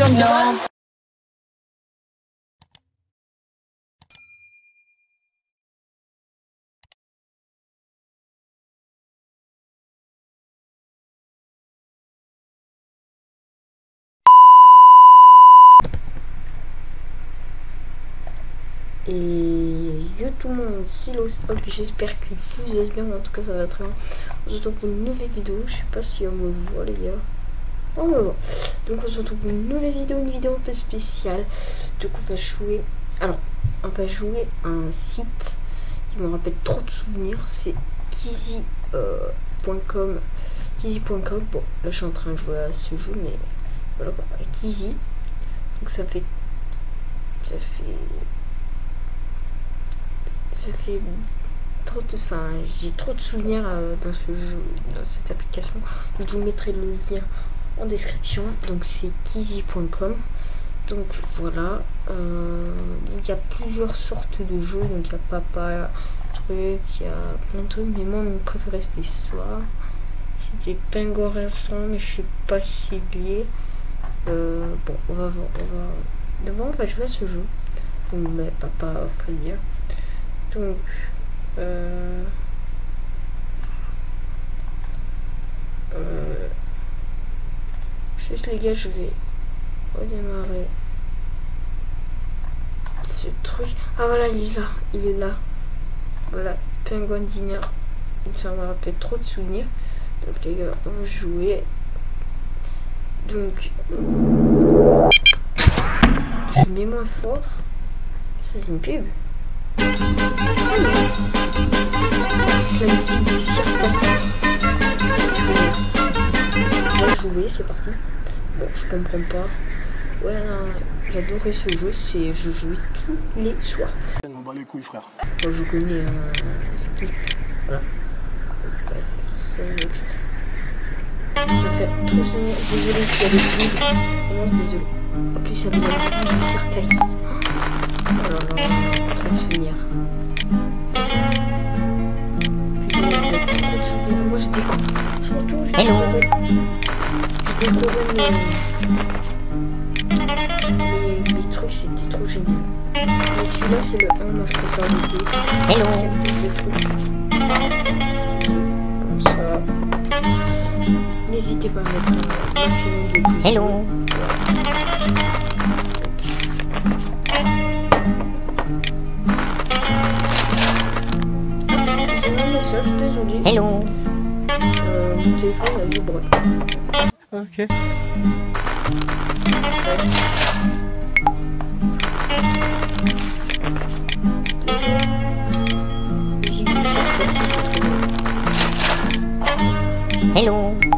Et yo tout le monde, Silos Hulk, j'espère que vous allez bien, en tout cas ça va très bien. On se retrouve pour une nouvelle vidéo, je sais pas si on me voit les gars. On me voit. Donc on se retrouve pour une nouvelle vidéo, une vidéo un peu spéciale. Donc on va jouer, alors on va jouer à un site qui me rappelle trop de souvenirs, c'est Kizzy.com. Kizzy.com, bon là je suis en train de jouer à ce jeu, mais voilà quoi, Kizzy. Donc ça fait, ça fait ça fait trop de enfin j'ai trop de souvenirs euh, dans ce jeu dans cette application je vous mettrai le lien en description. Donc c'est kizzy.com donc voilà. Euh, il y a plusieurs sortes de jeux. Donc il y a papa truc il y a plein de trucs. Mais moi mon préféré c'était ça. C'était pingouin mais je sais pas si lié. Euh, bon on va voir on va d'abord on va jouer à ce jeu. Mais papa donc, euh, les gars, je vais redémarrer ce truc. Ah voilà, il est là, il est là. Voilà, Penguin Dinner. Ça me rappelle trop de souvenirs. Donc les gars, on jouer. Donc, je mets moins fort. C'est une pub. jouer, c'est parti. Bon, je comprends pas. Ouais, j'adorais ce jeu, c'est je jouais tous les soirs. Les couilles, frère. Bon, je connais un skip. Voilà. Next. Ça fait trop souvent. Désolé s'il y a des bruits. Vraiment désolé. En plus, ça me donne un certain. N'hésitez pas à mettre un Hello. désolé. Hello. Euh, mon téléphone a vibré. Ok. Hello.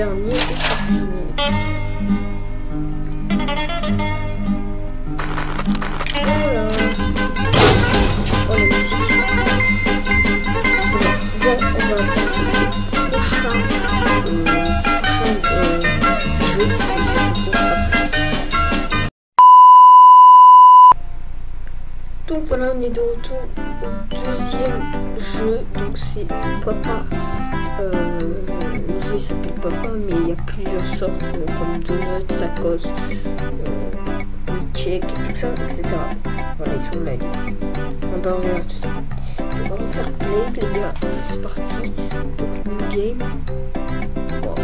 dernier. Voilà. Oh, la musique. Bon, on va passer au prochain, prochain, jeu. Donc voilà, on est de retourne au deuxième jeu. Donc c'est Papa. Euh, Mais il y a plusieurs sortes euh, comme Donut, Tacos, euh, Check, tout ça, etc. Voilà, ils sont là. On va regarder tout ça. On va refaire play, les gars. C'est parti. Donc, new game. Bon,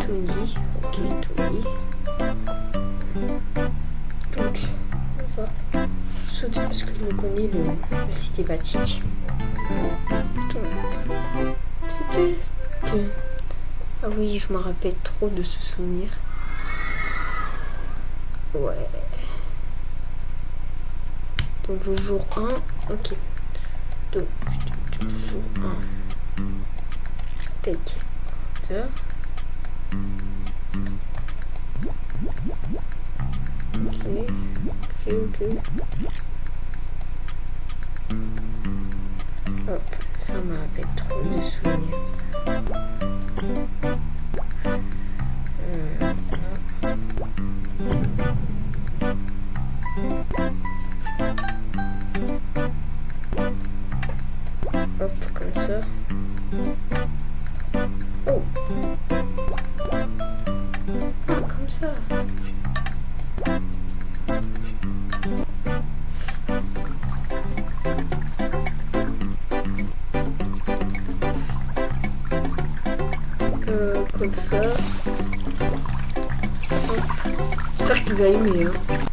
Tony. Ok, Tony. Donc, on va sauter parce que je me connais le, la cité thématique. Ah oui, je me rappelle trop de ce souvenir. Ouais. Donc le jour 1, ok. Donc, le jour 1. Take. Ça. Ok. Ok, ok. Hop, ça me rappelle trop de souvenirs. J'espère qu'il va aimer.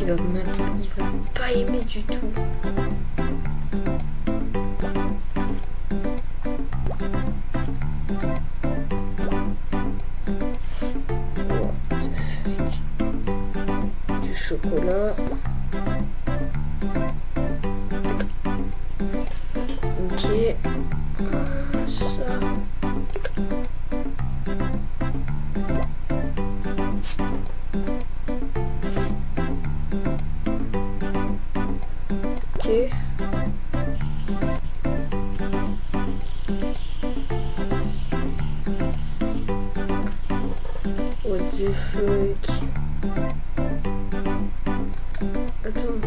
Il va pas aimer du tout. Du chocolat. Ok. Ah, Ça. Ok. What the fuck? Attends.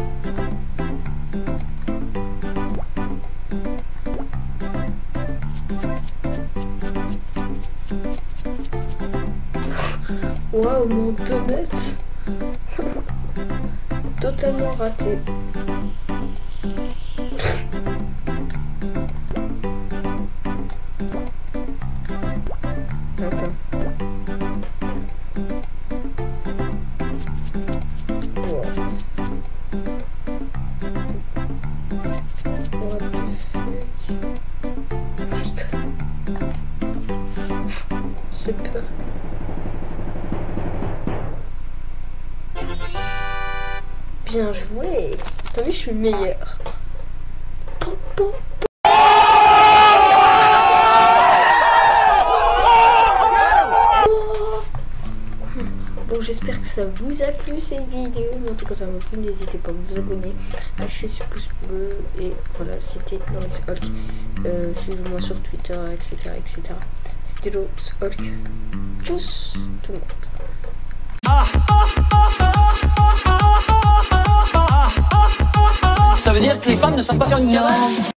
Waouh, mon donut Totalement raté. Bien joué. T'as vu, je suis meilleure. Vous a plu cette vidéo. En tout cas, ça m'a plu. N'hésitez pas à vous abonner, lâcher ce pouce bleu. Et voilà, c'était Loris Hulk. Euh, Suivez-moi sur Twitter, etc. etc. C'était Loris Hulk. Tchuss tout le monde. Ça veut dire que les femmes ne savent pas faire une caresse